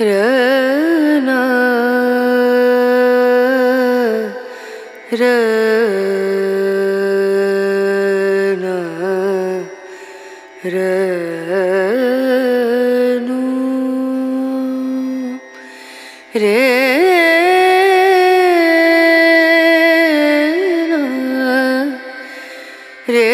रना रना रनु रे रे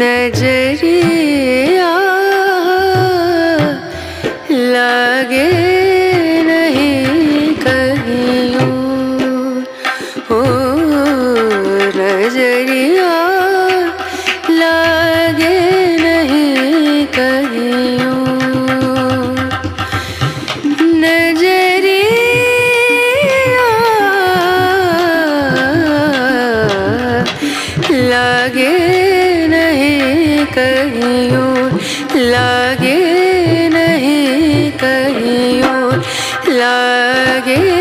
नजरिया लगे नहीं कहीं ओ नजरिया लगे कहियो लागे नहीं कहियो लागे